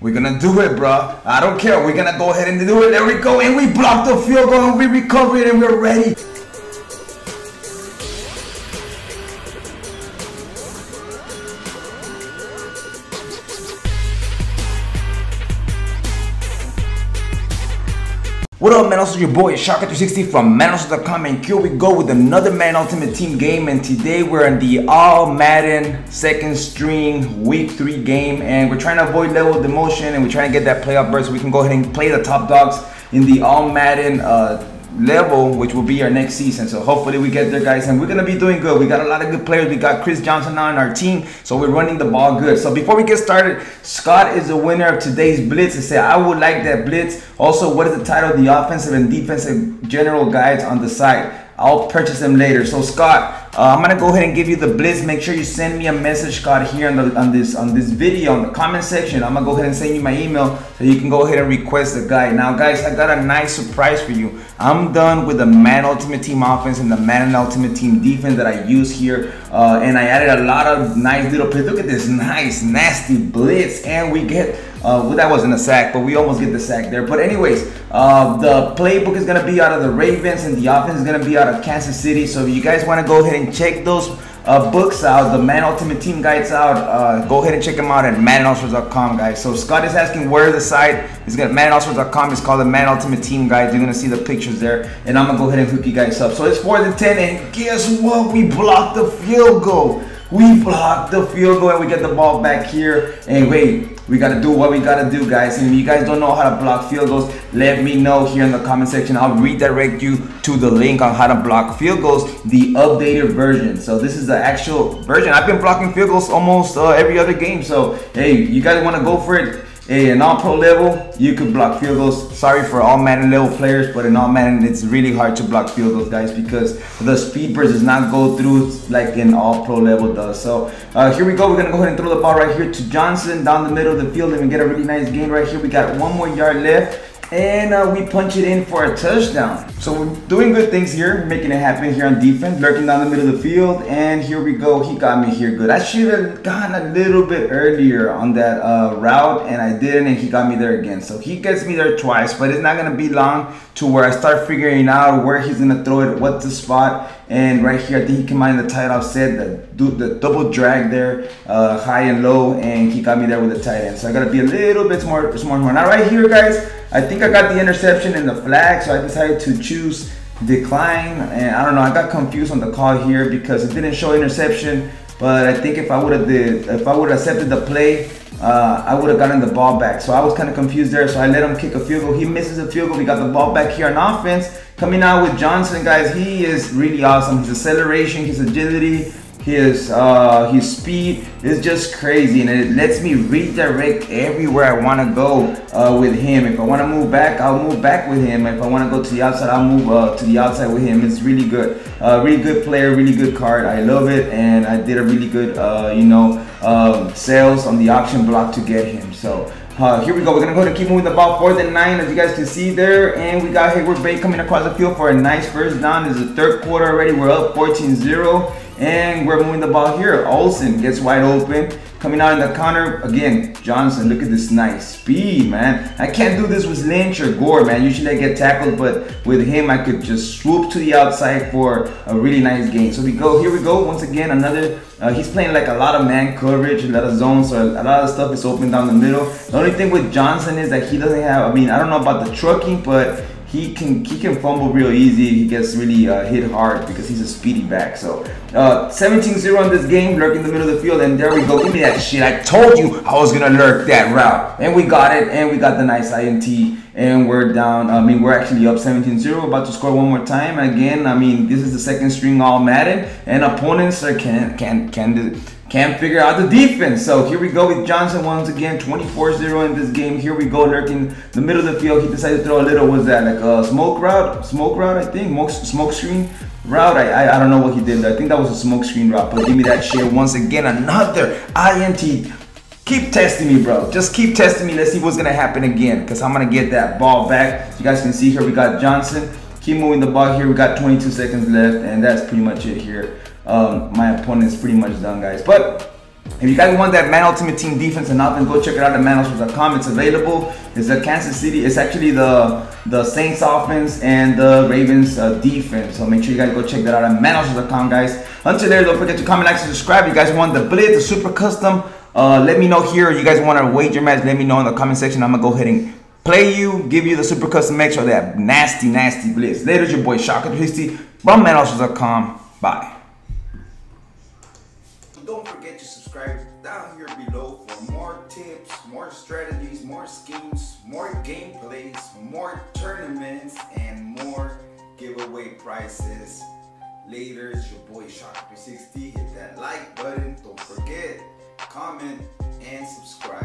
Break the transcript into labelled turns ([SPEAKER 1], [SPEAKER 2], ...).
[SPEAKER 1] We're gonna do it, bro. I don't care. We're gonna go ahead and do it. There we go. And we blocked the field goal and we recovered and we're ready. What up, man? Also, your boy Shocker360 from MaddenAllstars.com, and here we go with another Madden Ultimate Team game. And today we're in the All Madden second string week three game, and we're trying to avoid level demotion, and we're trying to get that playoff berth so we can go ahead and play the top dogs in the All Madden uh, level, which will be our next season. So hopefully we get there, guys, and we're gonna be doing good. We got a lot of good players. We got Chris Johnson on our team, so we're running the ball good. So before we get started, Scott is the winner of today's blitz. He said, "I would like that blitz." Also, what is the title of the offensive and defensive general guides on the site? I'll purchase them later. So Scott, uh, I'm gonna go ahead and give you the blitz. Make sure you send me a message, Scott, here on, the, on this on this video on the comment section. I'm gonna go ahead and send you my email so you can go ahead and request the guide. Now, guys, I got a nice surprise for you. I'm done with the Madden Ultimate Team offense and the Madden Ultimate Team defense that I use here, uh, and I added a lot of nice little plays. Look at this nice, nasty blitz, and we get uh, well, that wasn't a sack, but we almost get the sack there. But anyways, uh, the playbook is gonna be out of the Ravens, and the offense is gonna be out of Kansas City. So if you guys want to go ahead and check those uh, books out, the Madden Ultimate Team guides out, uh, go ahead and check them out at MaddenAllstars.com, guys. So Scott is asking where the site is gonna MaddenAllstars.com is called the Madden Ultimate Team guide. You're gonna see the pictures there, and I'm gonna go ahead and hook you guys up. So it's fourth and ten, and guess what? We blocked the field goal. We blocked the field goal and we get the ball back here. And wait, we gotta do what we gotta do, guys. And if you guys don't know how to block field goals, let me know here in the comment section. I'll redirect you to the link on how to block field goals, the updated version. So this is the actual version. I've been blocking field goals almost uh, every other game. So hey, you guys wanna go for it? Hey, in all pro level, you could block field goals. Sorry for all Madden level players, but in all Madden, it's really hard to block field goals, guys, because the speed burst does not go through like in all pro level does. So uh, here we go. We're gonna go ahead and throw the ball right here to Johnson down the middle of the field and we get a really nice gain right here. We got one more yard left and uh, we punch it in for a touchdown. So we're doing good things here, making it happen here on defense, lurking down the middle of the field, and here we go. He got me here good. I should have gone a little bit earlier on that uh, route, and I didn't, and he got me there again. So he gets me there twice, but it's not gonna be long to where I start figuring out where he's gonna throw it, what's the spot, and right here, I think he in the tight offset, the, the double drag there, uh, high and low, and he got me there with the tight end. So I gotta be a little bit more smart. Now right here, guys, I think I got the interception and the flag, so I decided to choose decline. And I don't know, I got confused on the call here because it didn't show interception. But I think if I would have did, if I would have accepted the play, uh, I would have gotten the ball back. So I was kind of confused there. So I let him kick a field goal. He misses a field goal. We got the ball back here on offense. Coming out with Johnson, guys, he is really awesome. His acceleration, his agility, his uh, his speed is just crazy, and it lets me redirect everywhere I want to go uh, with him. If I want to move back, I'll move back with him. If I want to go to the outside, I'll move uh, to the outside with him. It's really good, uh, really good player, really good card. I love it, and I did a really good, uh, you know, um, sales on the auction block to get him. So. Uh, here we go. We're gonna go to keep moving the ball fourth and nine, as you guys can see there. And we got Heyward Bey coming across the field for a nice first down. This is the third quarter already. We're up 14-0. And we're moving the ball here. Olsen gets wide open. Coming out in the corner, again, Johnson, look at this nice speed, man. I can't do this with Lynch or Gore, man. Usually I get tackled, but with him, I could just swoop to the outside for a really nice gain. So we go, here we go, once again, another, uh, he's playing like a lot of man coverage, a lot of zones, so a lot of stuff is open down the middle. The only thing with Johnson is that he doesn't have, I mean, I don't know about the trucking, but he can he can fumble real easy. He gets really uh, hit hard because he's a speedy back. So 17-0 uh, in this game, lurk in the middle of the field, and there we go. Give me that shit. I told you I was gonna lurk that route, and we got it, and we got the nice INT, and we're down. I mean, we're actually up 17-0, about to score one more time. Again, I mean, this is the second string all Madden, and opponents are can can can can't figure out the defense. So here we go with Johnson once again, 24-0 in this game. Here we go, lurking the middle of the field. He decided to throw a little, was that like a smoke route? Smoke route, I think, smoke screen route. I, I, I don't know what he did. I think that was a smoke screen route, but give me that shit once again. Another INT. Keep testing me, bro. Just keep testing me. Let's see what's gonna happen again, because I'm gonna get that ball back. You guys can see here, we got Johnson. Keep moving the ball here. We got 22 seconds left, and that's pretty much it here um, my opponent's pretty much done, guys. But If you guys want that Madden Ultimate Team defense and offense, go check it out at maddenallstars.com. It's available. It's the Kansas City. It's actually the the Saints offense and the Ravens uh, defense. So make sure you guys go check that out at maddenallstars.com, guys. Until there, don't forget to comment, like, and subscribe. You guys want the Blitz, the Super Custom? Uh, let me know here. You guys want to wager match? Let me know in the comment section. I'm gonna go ahead and play you, give you the Super Custom X or that nasty, nasty Blitz. Later, your boy Shocker360 from maddenallstars.com. Bye. Don't forget to subscribe down here below for more tips, more strategies, more schemes, more gameplays, more tournaments, and more giveaway prizes. Later, it's your boy Shocker360. Hit that like button. Don't forget, comment, and subscribe.